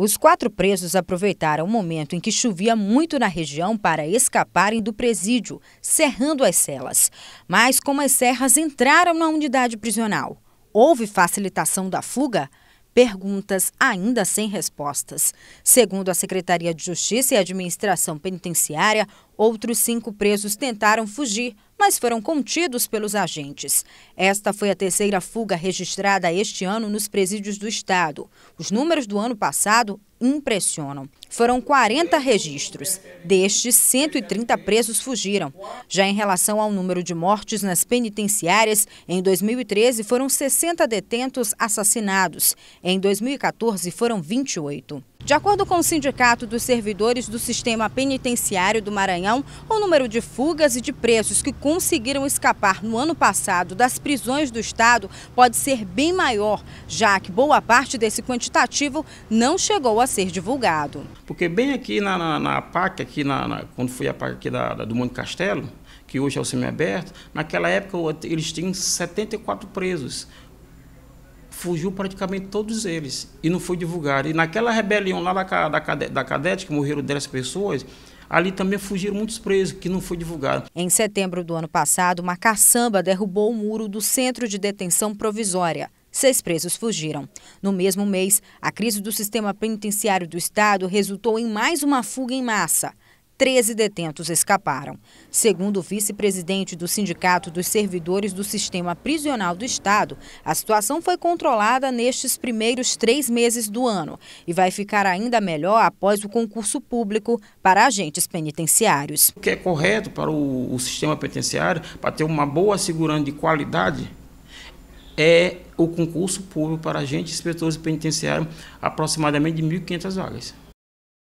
Os quatro presos aproveitaram o momento em que chovia muito na região para escaparem do presídio, cerrando as celas. Mas como as serras entraram na unidade prisional, houve facilitação da fuga? Perguntas ainda sem respostas. Segundo a Secretaria de Justiça e Administração Penitenciária, outros cinco presos tentaram fugir, mas foram contidos pelos agentes. Esta foi a terceira fuga registrada este ano nos presídios do estado. Os números do ano passado impressionam. Foram 40 registros. Destes, 130 presos fugiram. Já em relação ao número de mortes nas penitenciárias, em 2013 foram 60 detentos assassinados. Em 2014 foram 28. De acordo com o Sindicato dos Servidores do Sistema Penitenciário do Maranhão, o número de fugas e de presos que conseguiram escapar no ano passado das prisões do Estado pode ser bem maior, já que boa parte desse quantitativo não chegou a ser divulgado. Porque bem aqui na, na, na PAC, aqui na, na, quando foi a PAC aqui da, da, do Monte Castelo, que hoje é o semiaberto, naquela época eles tinham 74 presos fugiu praticamente todos eles e não foi divulgado. E naquela rebelião lá da, da, da cadete, que morreram 10 pessoas, ali também fugiram muitos presos, que não foi divulgado. Em setembro do ano passado, uma caçamba derrubou o muro do centro de detenção provisória. Seis presos fugiram. No mesmo mês, a crise do sistema penitenciário do estado resultou em mais uma fuga em massa. 13 detentos escaparam. Segundo o vice-presidente do Sindicato dos Servidores do Sistema Prisional do Estado, a situação foi controlada nestes primeiros três meses do ano e vai ficar ainda melhor após o concurso público para agentes penitenciários. O que é correto para o, o sistema penitenciário, para ter uma boa segurança de qualidade, é o concurso público para agentes inspetores penitenciários, aproximadamente de 1.500 vagas.